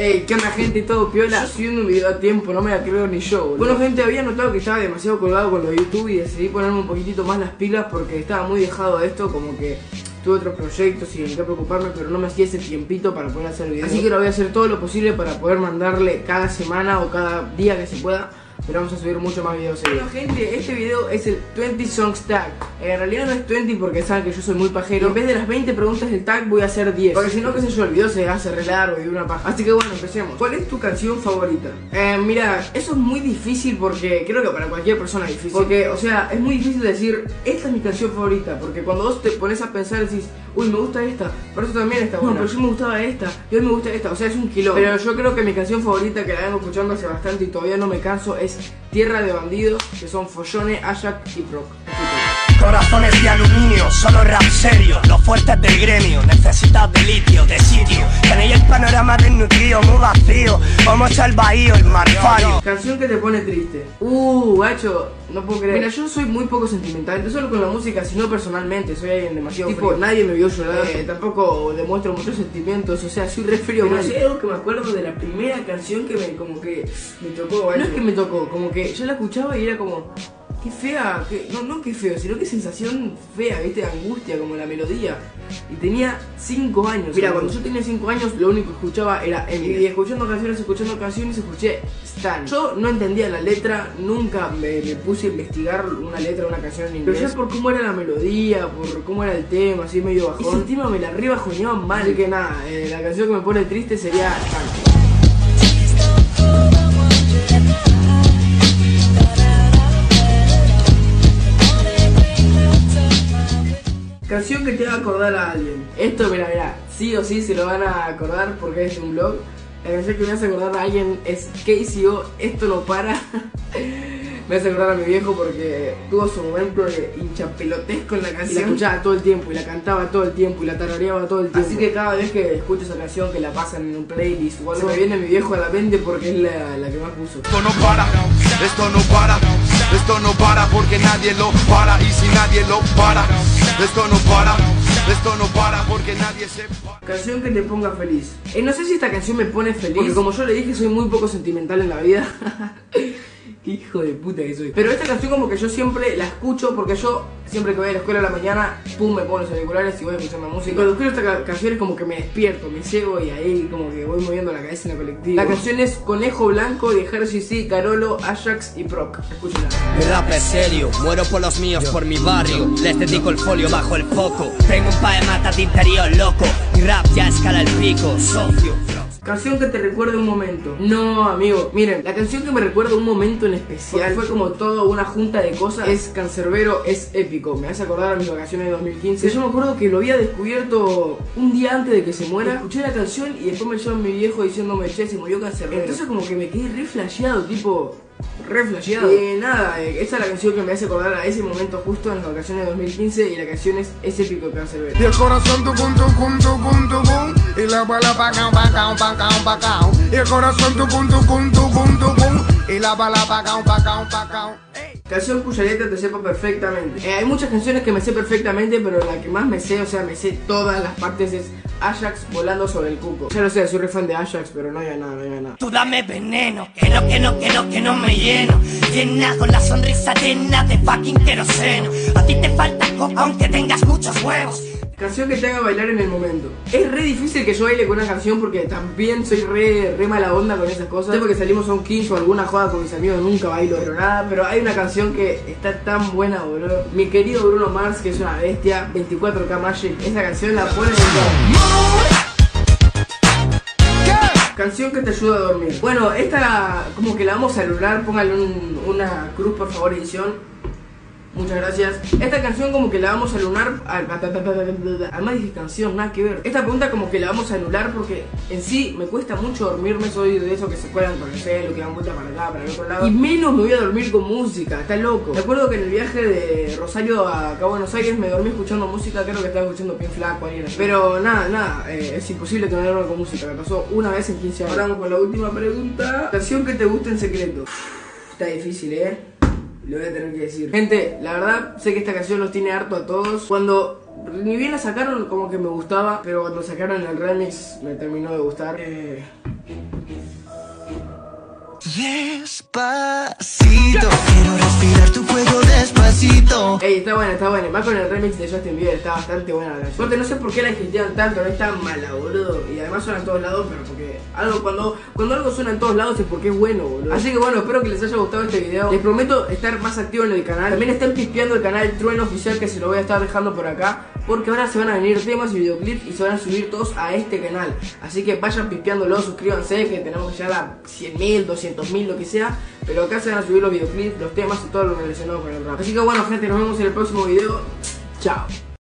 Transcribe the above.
Ey, ¿qué onda gente? Todo piola. Yo subiendo un video a tiempo, no me la creo ni yo, boludo. Bueno gente, había notado que estaba demasiado colgado con lo de YouTube y decidí ponerme un poquitito más las pilas porque estaba muy dejado de esto, como que tuve otros proyectos y en qué preocuparme, pero no me hacía ese tiempito para poder hacer videos. Así que lo voy a hacer todo lo posible para poder mandarle cada semana o cada día que se pueda pero vamos a subir mucho más videos Bueno gente, este video es el 20 Songs Tag En realidad no es 20 porque saben que yo soy muy pajero. En vez de las 20 preguntas del tag voy a hacer 10 Porque si no, qué sé yo, el video se hace re largo y de una paja. Así que bueno, empecemos. ¿Cuál es tu canción favorita? Eh, mira, eso es muy difícil porque creo que para cualquier persona es difícil. Porque, o sea, es muy difícil decir, esta es mi canción favorita Porque cuando vos te pones a pensar decís, uy, me gusta esta Pero eso también está bueno, pero yo me gustaba esta Y hoy me gusta esta, o sea, es un kilo Pero yo creo que mi canción favorita que la vengo escuchando hace bastante y todavía no me canso es Tierra de Bandidos, que son Follone, Ajax y Brock. Corazones de aluminio, solo rap serio. Los fuertes del gremio, necesitas de litio, de sitio. Tenéis el panorama desnutrido, muy vacío. Como está el bahío, el marfario Canción que te pone triste. Uh, guacho, no puedo creer. Mira, yo soy muy poco sentimental, no solo con la música, sino personalmente. Soy alguien demasiado Tipo, nadie me vio llorar. eh, Tampoco demuestro muchos sentimientos, o sea, soy re frío Pero sé algo que me acuerdo de la primera canción que me, como que, me tocó, guacho No es que me tocó, como que yo la escuchaba y era como Qué fea, no, no qué feo, sino qué sensación fea, viste, angustia como la melodía. Y tenía 5 años. Mira, cuando yo tenía 5 años, lo único que escuchaba era Eminem. Y escuchando canciones, escuchando canciones, escuché Stan. Yo no entendía la letra, nunca me, puse a investigar una letra de una canción en inglés. Pero ya por cómo era la melodía, por cómo era el tema, así medio bajón. Ese tema me la rebajoneaba mal. Así que nada, eh, la canción que me pone triste sería Stan. Canción que te va a acordar a alguien. Esto, mira, mira, sí o sí se lo van a acordar porque es un blog. La canción que me hace acordar a alguien es KCO, Esto no para. me hace acordar a mi viejo porque tuvo su momento de hinchapelotesco en la canción. Y la escuchaba todo el tiempo, y la cantaba todo el tiempo, y la tarareaba todo el tiempo. Así que cada vez que escucho esa canción, que la pasan en un playlist o algo, me viene mi viejo a la mente porque es la, la que más puso. Esto no para, esto no para, esto no para porque nadie lo para, y si nadie lo para. Esto no para, esto no para porque nadie se Canción que te ponga feliz. Eh, no sé si esta canción me pone feliz. Porque como yo le dije, soy muy poco sentimental en la vida. hijo de puta que soy. Pero esta canción como que yo siempre la escucho porque yo siempre que voy a la escuela a la mañana, pum, me pongo los auriculares y voy a escuchar la música. Cuando escucho esta canción es como que me despierto, me ciego y ahí como que voy moviendo la cabeza en la colectiva. La canción es Conejo Blanco de Jersey Carolo, Ajax y Proc. Escúchala. Mi rap es serio, muero por los míos, por mi barrio. Les dedico el folio bajo el foco. Tengo un pa de mata de interior loco. Mi rap ya escala el pico, socio. Canción que te recuerde un momento. No, amigo. Miren, la canción que me recuerda un momento en especial fue como toda una junta de cosas. Es cancerbero, es épico. Me hace acordar a mis vacaciones de 2015. Yo me acuerdo que lo había descubierto un día antes de que se muera. Escuché la canción y después me llama mi viejo diciéndome, che, se murió cancerbero. Entonces como que me quedé re flasheado, tipo re flasheado. Y nada, eh, esa es la canción que me hace acordar a ese momento justo en las vacaciones de 2015 y la canción es ese épico que hace ver. Y el corazón tu punto, punto, punto, pum. Y la bala pa' pa' pa' pa' pa' Y el corazón tu punto, punto, punto, pum. Y la bala pa' pa' pa' pa' Canción cuya letra te sepa perfectamente. Eh, hay muchas canciones que me sé perfectamente, pero la que más me sé, o sea, me sé todas las partes es Ajax volando sobre el cuco. Ya lo sé, soy re fan de Ajax, pero no hay nada, no hay nada. Tú dame veneno, que no, que no, que no, que no me lleno. Llena con la sonrisa llena de fucking queroseno. A ti te falta coca aunque tengas muchos huevos. Canción que te haga bailar en el momento. Es re difícil que yo baile con una canción porque también soy re, re mala onda con esas cosas. Porque salimos a un 15 o alguna joda con mis amigos, nunca bailo, pero nada. Pero hay una canción que está tan buena, boludo. Mi querido Bruno Mars, que es una bestia, 24K Magic. Esa canción la pone en Canción que te ayuda a dormir. Bueno, esta como que la vamos a alunar. Póngale una cruz, por favor, edición. Muchas gracias. Esta canción como que la vamos a anular. Además dije canción, nada que ver. Esta pregunta como que la vamos a anular porque en sí me cuesta mucho dormirme. Soy de esos que se cuelan con el celo, que dan vuelta para acá, para el otro lado. Y menos me voy a dormir con música, está loco. Me acuerdo que en el viaje de Rosario a acá Buenos Aires me dormí escuchando música. Creo que estaba escuchando Pin Flaco, alguien Pero nada, nada, eh, es imposible que me duerma con música. Me pasó una vez en 15 años. Ahora vamos con la última pregunta. Canción que te gusta en secreto. Está difícil, eh. Lo voy a tener que decir. Gente, la verdad, sé que esta canción los tiene harto a todos. Cuando ni bien la sacaron, como que me gustaba, pero cuando sacaron el remix me terminó de gustar. Eh... Despacito, quiero respirar tu cuello despacito. Ey, está buena, está buena. Más con el remix de Justin Bieber, está bastante buena la canción. No sé por qué la critican tanto, no es tan mala, boludo. Y además suena en todos lados, pero porque algo cuando, cuando algo suena en todos lados es porque es bueno, boludo. Así que bueno, espero que les haya gustado este video. Les prometo estar más activo en el canal. También estén pispeando el canal Trueno Oficial que se lo voy a estar dejando por acá. Porque ahora se van a venir temas y videoclips y se van a subir todos a este canal. Así que vayan pispeándolo, suscríbanse que tenemos ya la 100.000, 200.000, lo que sea. Pero acá se van a subir los videoclips, los temas y todo lo relacionado con el rap. Así que bueno gente, nos vemos en el próximo video. Chao.